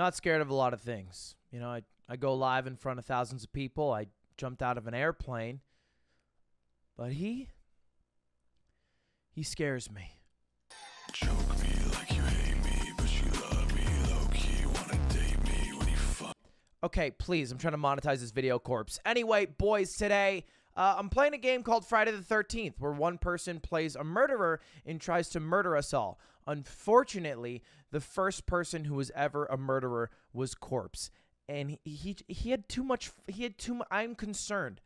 Not scared of a lot of things. You know, I, I go live in front of thousands of people. I jumped out of an airplane. But he, he scares me. Choke me like you hate me, but you love me low key. Wanna date me when you fuck. Okay, please, I'm trying to monetize this video corpse. Anyway, boys, today uh, I'm playing a game called Friday the 13th where one person plays a murderer and tries to murder us all. Unfortunately, the first person who was ever a murderer was Corpse. And he, he, he had too much, he had too I'm concerned.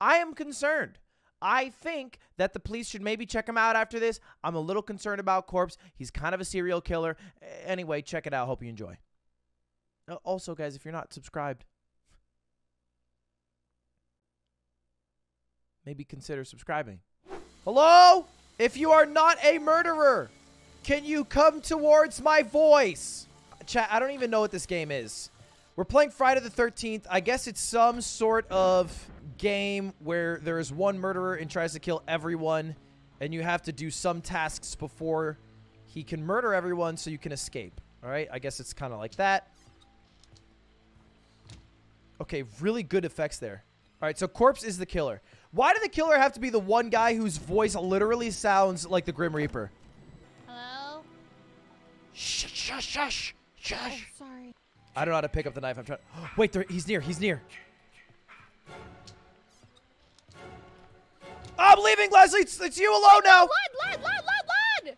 I am concerned. I think that the police should maybe check him out after this. I'm a little concerned about Corpse. He's kind of a serial killer. Anyway, check it out. Hope you enjoy. Uh, Also, guys, if you're not subscribed, maybe consider subscribing. Hello? If you are not a murderer, can you come towards my voice? Chat, I don't even know what this game is. We're playing Friday the 13th. I guess it's some sort of game where there is one murderer and tries to kill everyone, and you have to do some tasks before he can murder everyone so you can escape. All right? I guess it's kind of like that. Okay, really good effects there. All right, so Corpse is the killer. Why did the killer have to be the one guy whose voice literally sounds like the Grim Reaper? Hello? Shh, shush, shush, Oh, sorry. I don't know how to pick up the knife. I'm trying. Wait, there, he's near. He's near. I'm leaving, Leslie. It's, it's you alone now. Lud, lud, lud, lud, lud!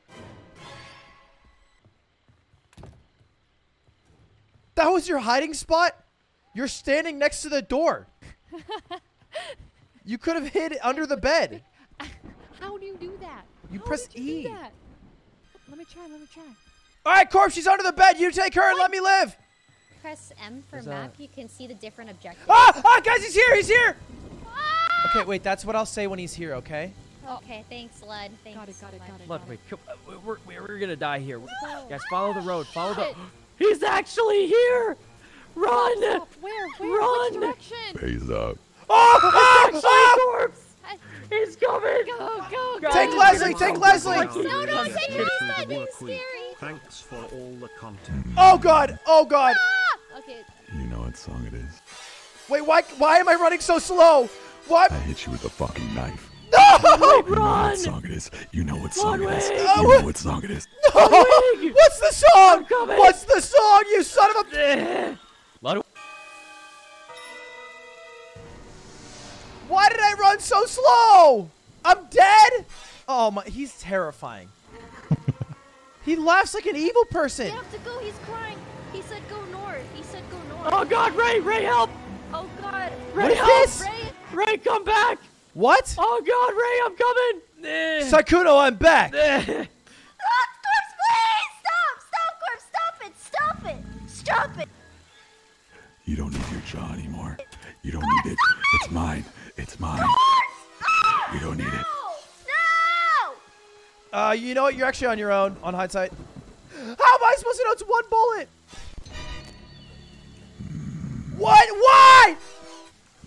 That was your hiding spot. You're standing next to the door. you could have hid under the bed. How do you do that? You How press did you E. do that? Let me try, let me try. All right, Corpse, she's under the bed. You take her and let me live. Press M for Where's map. that? You can see the different objectives. Ah, ah, guys, he's here. He's here. Ah! Okay, wait. That's what I'll say when he's here. Okay. Okay, thanks, Lud. Thanks. Got it, got it, Lud. got it. Ludwig, come, uh, we're, we're, we're gonna die here. Guys, follow the road. Follow the. He's actually here! Run! Stop. Where? Where? Run! Which direction? Pays up. Oh, ah, Actually, ah! corpse! He's coming! Go, go, go. Take Leslie. Take Leslie. No, no, take This Leslie. side is scary. Thanks for all the content. Oh God. Oh God. Ah! Okay. You know what song it is. Wait. Why? Why am I running so slow? Why? I hit you with a fucking knife. No. You know what song it is. You know what song it is. Ludwig! You know what song it is. Ludwig! What's the song? coming. What's the song? You son of a. Ludwig. Why did I run so slow? I'm dead. Oh my. He's terrifying. He laughs like an evil person. You have to go. He's crying. He said go north. He said go north. Oh god, Ray! Ray, help! Oh God. Ray, What is help! this? Ray. Ray, come back! What? Oh god, Ray, I'm coming! Sykkuno, I'm back. Corpse, please stop! Stop, Corpse! Stop it! Stop it! Stop it! You don't need your jaw anymore. You don't need it. It's mine. It's mine. You don't need it. Uh, you know what? You're actually on your own. On hindsight. How am I supposed to know it's one bullet? What? Why?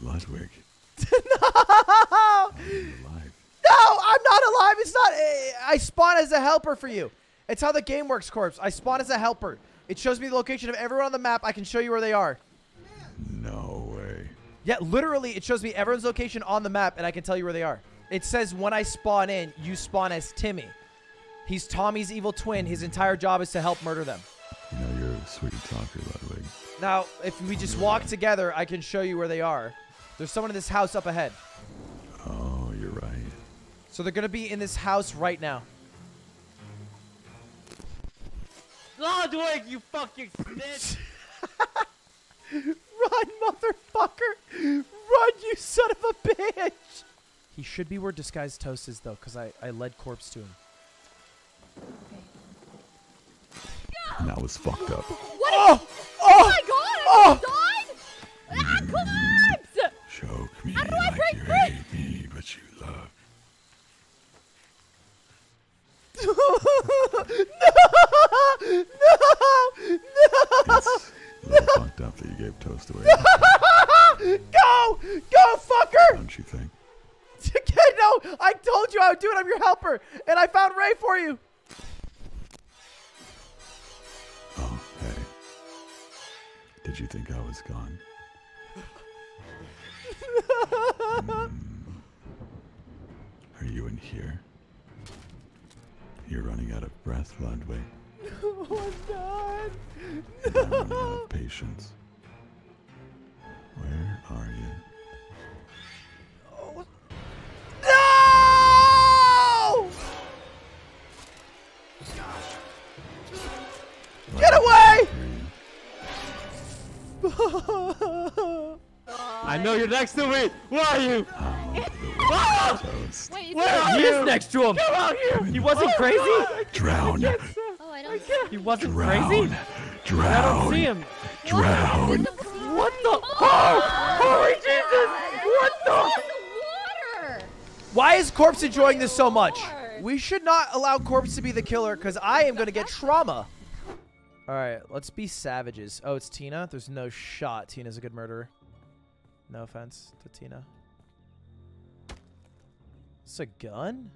Ludwig, no! No, I'm not alive. It's not. eh, I spawn as a helper for you. It's how the game works, Corpse. I spawn as a helper. It shows me the location of everyone on the map. I can show you where they are. No way. Yeah, literally, it shows me everyone's location on the map, and I can tell you where they are. It says when I spawn in, you spawn as Timmy. He's Tommy's evil twin. His entire job is to help murder them. You know you're a sweet talker, Ludwig. Now, if we just walk together, I can show you where they are. There's someone in this house up ahead. Oh, you're right. So they're going to be in this house right now. Ludwig, you fucking snitch! Run, motherfucker! Run, you son of a bitch! He should be where Disguised Toast is, though, because I, I led Corpse to him. And that was fucked up. What? Oh! Oh Oh! my God! Oh! I died! Ah, Corpse! Choke me How do I like break you free? hate me, but you love. no! No! No! It's a little fucked up that you gave toast away. Go! Go, fucker! Don't you think? No! I told you I would do it. I'm your helper. And I found Ray for you. Oh, hey. Did you think I was gone? Hmm. Are you in here? You're running out of breath, Ludwig. Oh, God. And I'm running out of patience. Where are you? Get away! I know you're next to me. Where are you? Toast. Wait, is Where it- are you? next to him. Come out here. He wasn't oh, crazy. Drown! Oh, I don't. He wasn't Drown! crazy. I don't see Drown! him. Drown! What the? Oh! Holy Jesus! What the? the water. Why is Corpse enjoying this so much? We should not allow Corpse to be the killer because I am going to get trauma. All right, let's be savages. Oh, it's Tina? There's no shot Tina's a good murderer. No offense to Tina. It's a gun?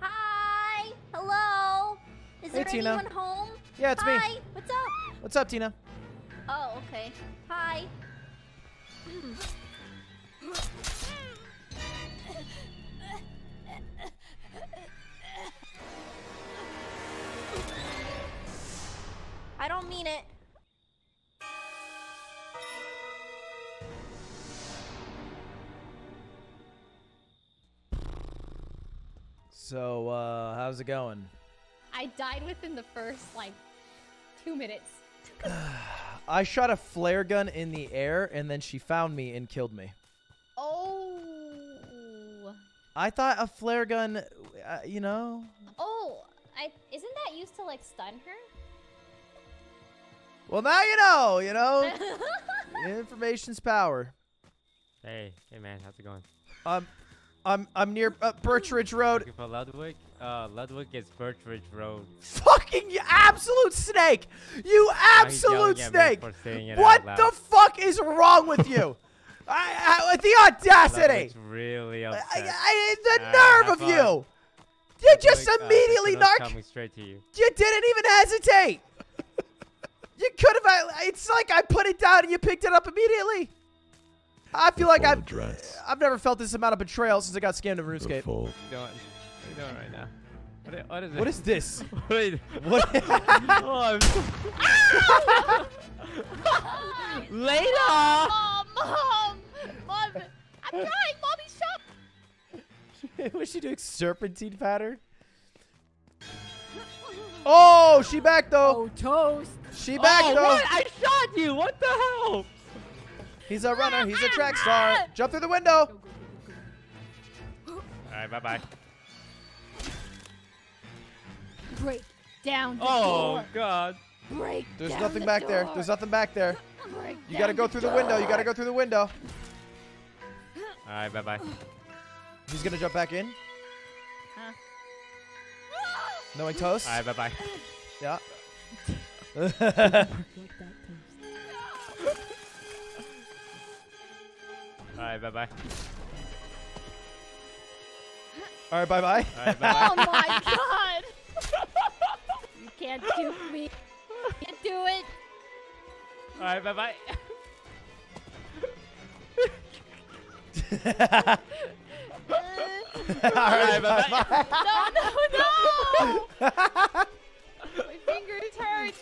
Hi. Hello. Is Hey, there Tina. anyone home? Yeah, it's me. Hi. What's up? What's up, Tina? Oh, okay. Hi. I don't mean it. So, uh, how's it going? I died within the first like two minutes. I shot a flare gun in the air and then she found me and killed me. I thought a flare gun, uh, you know. Oh. I isn't that used to like stun her? Well, now you know, you know. Information's power. Hey, hey man, how's it going? Um, I'm I'm near uh, Birch Ridge Road. Looking for Ludwig? Uh, Ludwig is Birchridge Road. Fucking you absolute snake! You absolute yelling at me snake! for saying it What the fuck is wrong with you? I, I, the audacity! Ludwig's really I, upset. I, the Ah, nerve high of five. you! You just Ludwig, uh, immediately Priscilla's narc. coming straight to you. You didn't even hesitate. You could have. It's like I put it down and you picked it up immediately. I feel like I've address. I've never felt this amount of betrayal since I got scammed in The RuneScape. What are you doing? What are you doing right now? What, what is, what is this? What are What? oh, I'm so Later! Mom, mom, mom. I'm trying, mommy. Shut. Was she doing serpentine pattern? Oh, she back though. Oh, toast. She back oh, though. what? I shot you! What the hell? He's a runner. He's a ah, track star. Ah. Jump through the window. Alright, bye bye. Break down the Oh, door. God. Break There's down nothing the back there. There's nothing back there. Break You gotta go through the window. You gotta go through the window. Alright, bye bye. He's gonna jump back in. Huh? Knowing toast. Alright, bye bye. Yeah. Alright, bye bye. All right. Bye bye. Alright, bye Oh my god! you can't do me. You can't do it. bye. Alright, bye bye. Right. Bye bye. No, no, no! my fingers hurt.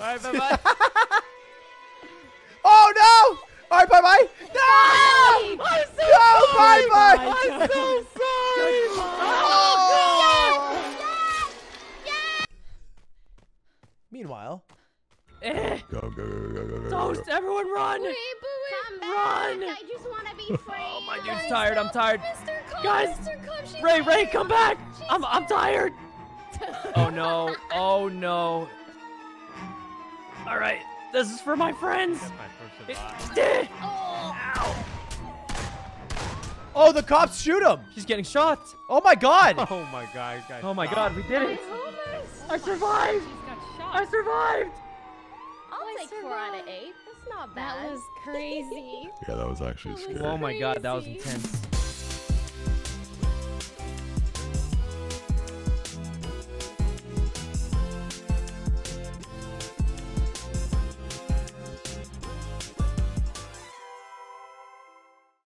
Alright, bye bye. Oh no! All right. Bye bye. No! I'm so No! Bye bye. I'm so sorry! Oh! Meanwhile, Eh, Go, go, go, go, go, go, go. Toast, everyone run! Wait, but wait. Come Run! back. I just want to be free. Oh, my dude's tired, I'm tired. Mr. Come, Guys, Mr. Come, Ray, Ray, come back! She's I'm, I'm tired! Oh no, oh no. Alright, this is for my friends! My first Oh, oh, the cops shoot him. She's getting shot! Oh my god. Oh my god, guys. Oh my god, we did it! I survived! she's got shot. I survived! I'll oh, I take four out of eight. That's not That was crazy. Yeah, that was actually scary. Oh my god, that was intense.